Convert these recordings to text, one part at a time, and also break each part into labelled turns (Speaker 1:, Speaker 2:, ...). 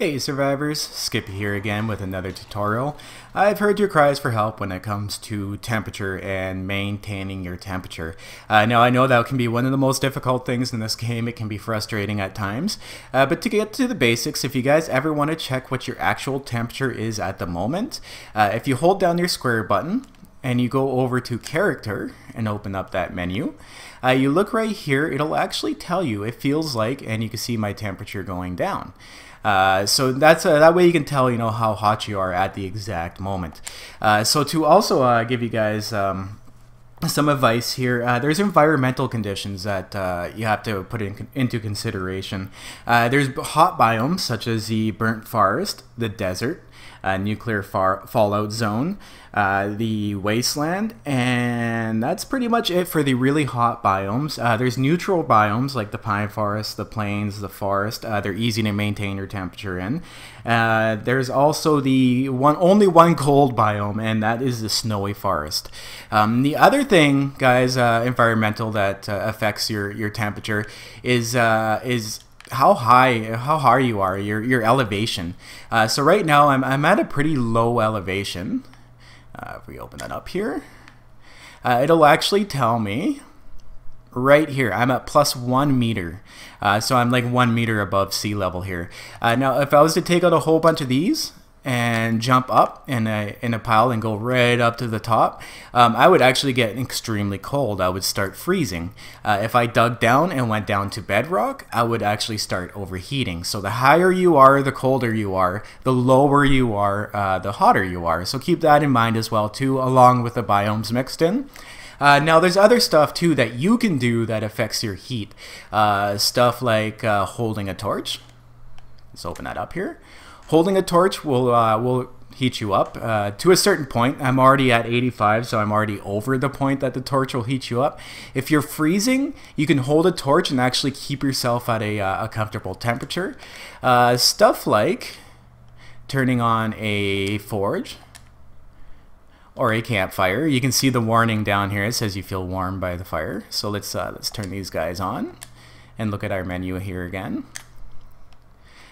Speaker 1: Hey survivors, Skippy here again with another tutorial. I've heard your cries for help when it comes to temperature and maintaining your temperature. Uh, now I know that can be one of the most difficult things in this game, it can be frustrating at times. Uh, but to get to the basics, if you guys ever want to check what your actual temperature is at the moment, uh, if you hold down your square button, and you go over to character and open up that menu, uh, you look right here, it'll actually tell you, it feels like, and you can see my temperature going down. Uh, so that's uh, that way you can tell you know how hot you are at the exact moment. Uh, so to also uh, give you guys um, some advice here. Uh, there's environmental conditions that uh, you have to put in, into consideration. Uh, there's hot biomes such as the burnt forest, the desert, uh, nuclear far fallout zone, uh, the wasteland, and that's pretty much it for the really hot biomes. Uh, there's neutral biomes like the pine forest, the plains, the forest. Uh, they're easy to maintain your temperature in. Uh, there's also the one only one cold biome, and that is the snowy forest. Um, the other thing, guys, uh, environmental that affects your your temperature is is how high how high you are your your elevation. Uh, so right now I'm, I'm at a pretty low elevation. Uh, if we open that up here uh, it'll actually tell me right here I'm at plus one meter. Uh, so I'm like one meter above sea level here. Uh, now if I was to take out a whole bunch of these and jump up in a, in a pile and go right up to the top, um, I would actually get extremely cold. I would start freezing. Uh, if I dug down and went down to bedrock, I would actually start overheating. So the higher you are, the colder you are. The lower you are, uh, the hotter you are. So keep that in mind as well too, along with the biomes mixed in. Uh, now, there's other stuff too that you can do that affects your heat. Uh, stuff like uh, holding a torch. Let's open that up here. Holding a torch will uh, will heat you up uh, to a certain point. I'm already at 85, so I'm already over the point that the torch will heat you up. If you're freezing, you can hold a torch and actually keep yourself at a, uh, a comfortable temperature. Uh, stuff like turning on a forge or a campfire. You can see the warning down here. It says you feel warm by the fire. So let's uh, let's turn these guys on and look at our menu here again.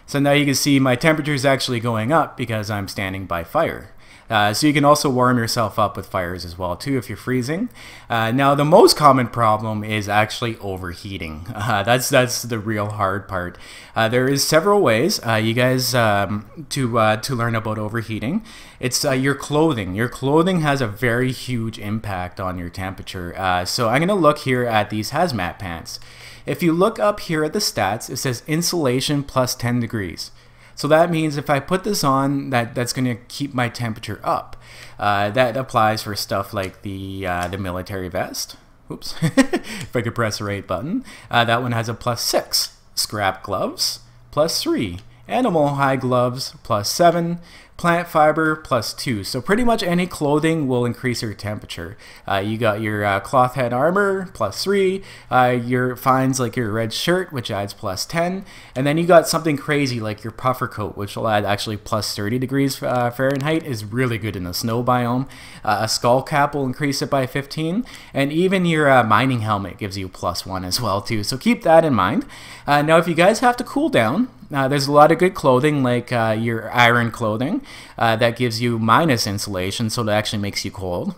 Speaker 1: So now you can see my temperature is actually going up because I'm standing by fire. Uh, so you can also warm yourself up with fires as well too if you're freezing. Uh, now the most common problem is actually overheating. Uh, that's that's the real hard part. Uh, there is several ways uh, you guys um, to uh, to learn about overheating. It's your clothing. Your clothing has a very huge impact on your temperature. so I'm gonna look here at these hazmat pants. If you look up here at the stats, it says insulation plus 10 degrees. So that means if I put this on, that, that's going to keep my temperature up. Uh, that applies for stuff like the, uh, the military vest. Oops, if I could press the right button. Uh, that one has a plus 6. Scrap gloves, plus 3. Animal hide gloves, plus 7 plant fiber plus 2. So pretty much any clothing will increase your temperature. Uh, you got your uh, cloth head armor plus 3, uh, your fines like your red shirt which adds plus 10, and then you got something crazy like your puffer coat which will add actually plus 30 degrees uh, Fahrenheit is really good in the snow biome. Uh, a skull cap will increase it by 15, and even your uh, mining helmet gives you plus 1 as well too. So keep that in mind. now if you guys have to cool down, uh, there's a lot of good clothing like uh, your iron clothing uh, that gives you minus insulation, so it actually makes you cold.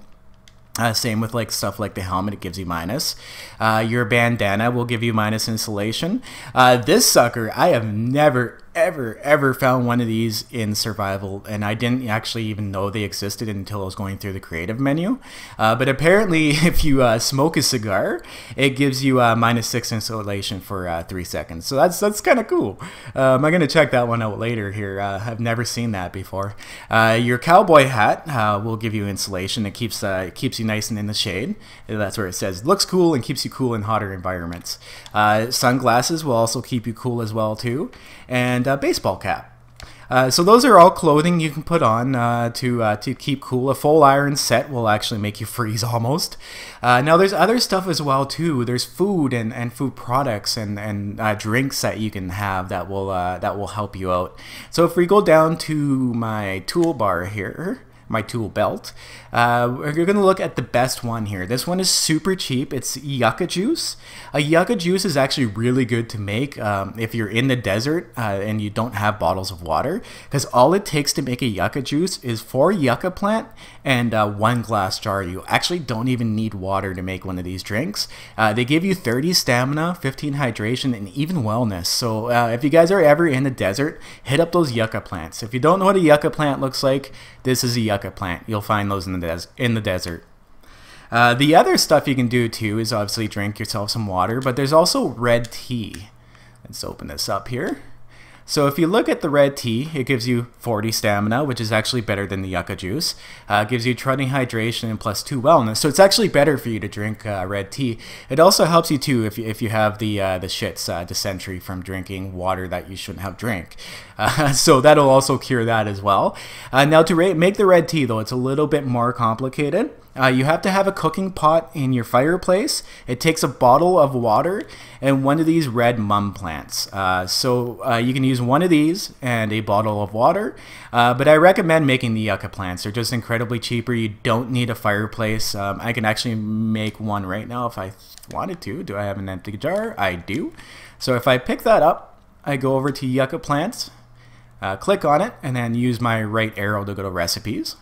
Speaker 1: Uh, same with like stuff like the helmet, it gives you minus. Uh, your bandana will give you minus insulation. Uh, this sucker, I have never ever, ever found one of these in survival, and I didn't actually even know they existed until I was going through the creative menu. Uh, but apparently, if you uh, smoke a cigar, it gives you uh, minus six insulation for uh, three seconds. So that's that's kind of cool. Um, I'm gonna check that one out later. Here, uh, I've never seen that before. Uh, your cowboy hat will give you insulation. It keeps it keeps you nice and in the shade. That's where it says looks cool and keeps you cool in hotter environments. sunglasses will also keep you cool as well too, and a baseball cap. Uh, so those are all clothing you can put on uh, to uh, to keep cool. A full iron set will actually make you freeze almost. Uh, now there's other stuff as well too. There's food and, and food products and and uh, drinks that you can have that will uh, that will help you out. So if we go down to my toolbar here, my tool belt. Uh, we're going to look at the best one here. This one is super cheap. It's yucca juice. A yucca juice is actually really good to make um, if you're in the desert uh, and you don't have bottles of water because all it takes to make a yucca juice is four yucca plant and uh, one glass jar. You actually don't even need water to make one of these drinks. Uh, they give you 30 stamina, 15 hydration, and even wellness. So uh, if you guys are ever in the desert, hit up those yucca plants. If you don't know what a yucca plant looks like, this is a yucca plant. You'll find those in the, des- in the desert. Uh, the other stuff you can do too is obviously drink yourself some water, but there's also red tea. Let's open this up here. So if you look at the red tea, it gives you 40 stamina, which is actually better than the yucca juice. Uh, gives you 20 hydration and plus 2 wellness. So it's actually better for you to drink uh, red tea. It also helps you too if you, if you have the uh, the shits, uh, dysentery from drinking water that you shouldn't have drank. Uh, so that'll also cure that as well. Uh, now to make the red tea though, it's a little bit more complicated. Uh, you have to have a cooking pot in your fireplace. It takes a bottle of water and one of these red mum plants. Uh, so uh, you can use one of these and a bottle of water. Uh, but I recommend making the yucca plants. They're just incredibly cheaper. You don't need a fireplace. Um, I can actually make one right now if I wanted to. Do I have an empty jar? I do. So if I pick that up, I go over to yucca plants, uh, click on it, and then use my right arrow to go to recipes.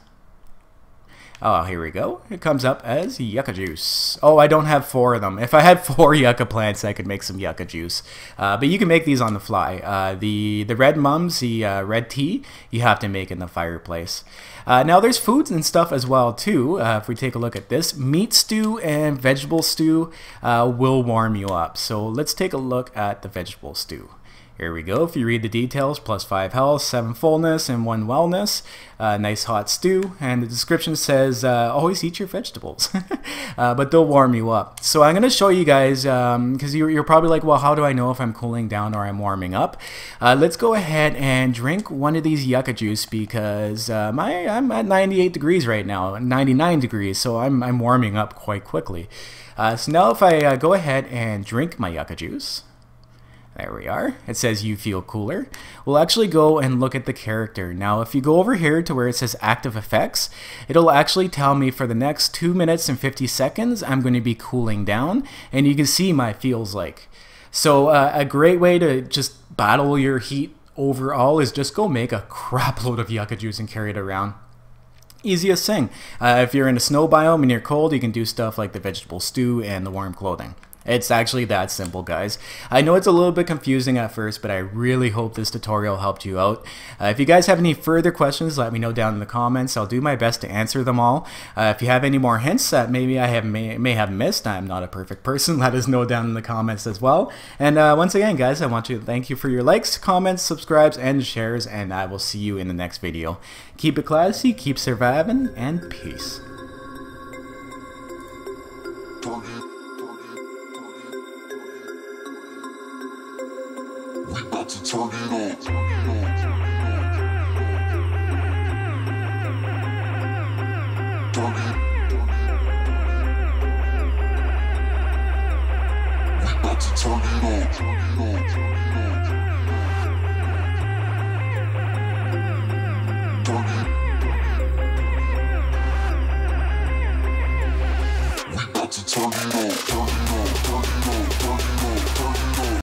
Speaker 1: Oh, here we go. It comes up as yucca juice. Oh, I don't have four of them. If I had four yucca plants, I could make some yucca juice. Uh, but you can make these on the fly. Uh, the the red mums, the uh, red tea, you have to make in the fireplace. Uh, now there's foods and stuff as well too. Uh, if we take a look at this, meat stew and vegetable stew uh, will warm you up. So let's take a look at the vegetable stew. Here we go. If you read the details, plus 5 health, 7 fullness, and 1 wellness. Uh, nice hot stew. And the description says, uh, always eat your vegetables. uh, but they'll warm you up. So I'm going to show you guys, because um, you're, you're, probably like, well, how do I know if I'm cooling down or I'm warming up? Uh, let's go ahead and drink one of these yucca juice because uh, my, I'm at 98 degrees right now, 99 degrees. So I'm, I'm warming up quite quickly. Uh, so now if I go ahead and drink my yucca juice, there we are. It says you feel cooler. We'll actually go and look at the character. Now, if you go over here to where it says active effects, it'll actually tell me for the next 2 minutes and 50 seconds, I'm going to be cooling down. And you can see my feels like. So uh, a great way to just battle your heat overall is just go make a crap load of yucca juice and carry it around easiest thing. Uh, if you're in a snow biome and you're cold, you can do stuff like the vegetable stew and the warm clothing. It's actually that simple, guys. I know it's a little bit confusing at first, but I really hope this tutorial helped you out. Uh, if you guys have any further questions, let me know down in the comments. I'll do my best to answer them all. Uh, if you have any more hints that maybe I have may, may have missed, I'm not a perfect person, let us know down in the comments as well. And uh, once again, guys, I want to thank you for your likes, comments, subscribes, and shares, and I will see you in the next video. Keep it classy, keep surviving, and peace. To turn it on. Turn it. We about to turn it on.